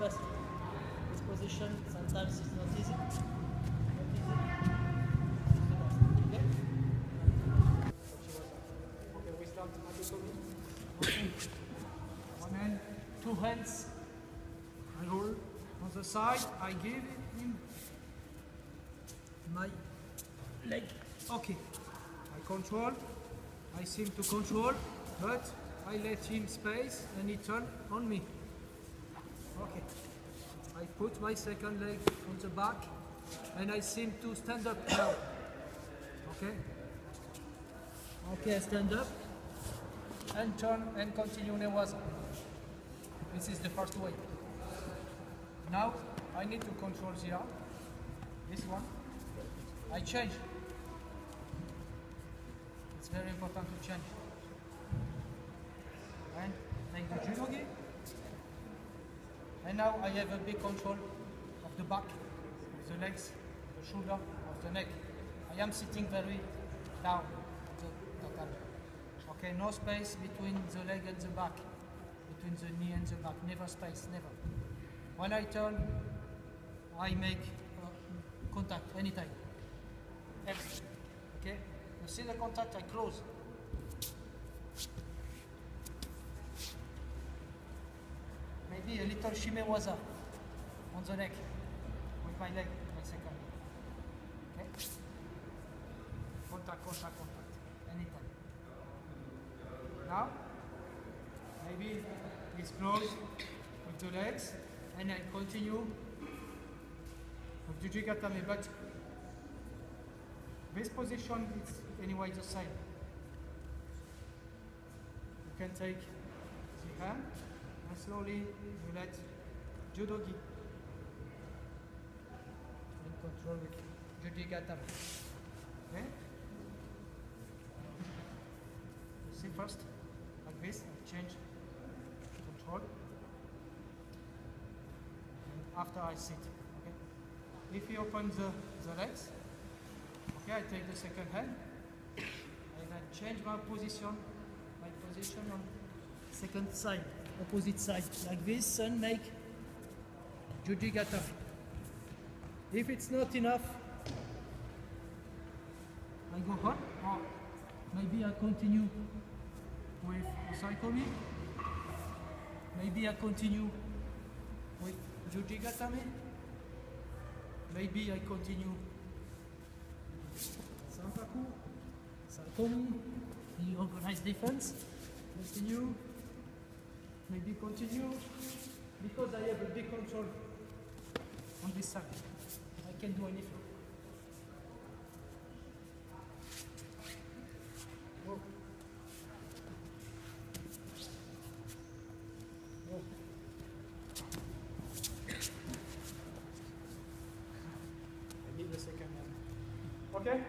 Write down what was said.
best. This position sometimes is not easy. One hand, two hands. I hold on the side. I give him my leg. Okay. I control. I seem to control, but I let him space and he turn on me. Okay. I put my second leg on the back and I seem to stand up now. Okay. Okay, stand up and turn and continue newaza. This is the first way. Now I need to control the arm. This one. I change. It's very important to change. And take the judogi. And now I have a big control of the back, of the legs, the shoulder, of the neck. I am sitting very down. Okay, no space between the leg and the back, between the knee and the back. Never space, never. When I turn, I make uh, contact anytime. Every. Okay? You see the contact, I close. Maybe a little shimewaza on the neck with my leg, my second. Okay? Contact, contact, contact. Anytime. Now, maybe close with the legs and I continue with the jigatame. But this position is anyway the same. You can take the hand and slowly you let judogi in control with jujigatame. Okay? See first, like this, change control. And after I sit. Okay? If you open the, the legs, okay, I take the second hand and I change my position, my position on second side, opposite side, like this, and make jujigatame. If it's not enough, I go on, or maybe I continue with Osaekomi. Maybe I continue with Jujigatame. Maybe I continue Sankaku, Saikomi, the organized defense. Continue maybe continue because I have a big control on this side. I can't do anything. I need the second one. Okay?